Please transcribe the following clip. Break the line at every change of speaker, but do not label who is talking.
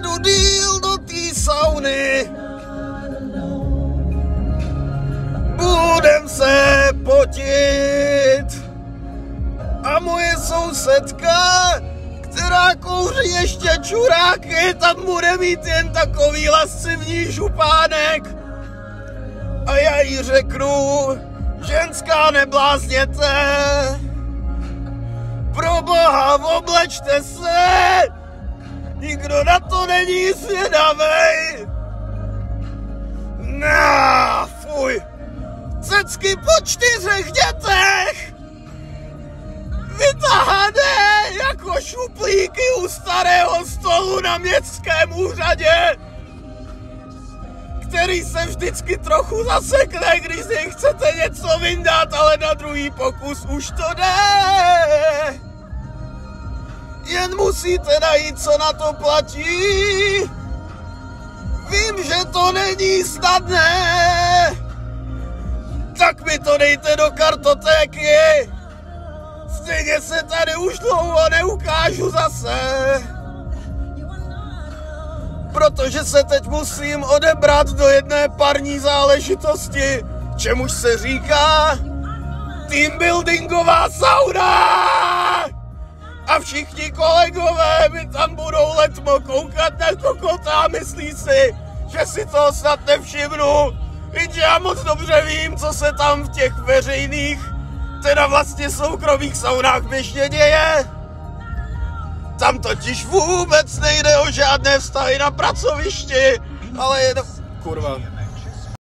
si dodýl do té sauny. Budem se potit. A moje sousedka, která kouří ještě čuráky, tam bude mít jen takový lascivní župánek. A já jí řeknu, ženská neblázněte, pro boha oblečte se, nikdo na to není zvědavej. Na, fuj, cecky po čtyřech dětech, vytahané jako šuplíky u starého stolu na městském úřadě, který se vždycky trochu zasekne, když si chcete něco vyndat, ale na druhý pokus už to jde. Jen musíte najít, co na to platí. Vím, že to není snadné. Tak mi to dejte do kartotéky. Stejně se tady už dlouho neukážu zase. Protože se teď musím odebrat do jedné parní záležitosti, čemuž se říká team buildingová sauna! Všichni kolegové mi tam budou letmo koukat na kokota a myslí si, že si toho snad nevšimnu. Jenže já moc dobře vím, co se tam v těch veřejných, teda vlastně soukromých saunách běžně děje. Tam totiž vůbec nejde o žádné vztahy na pracovišti, ale je to... Kurva.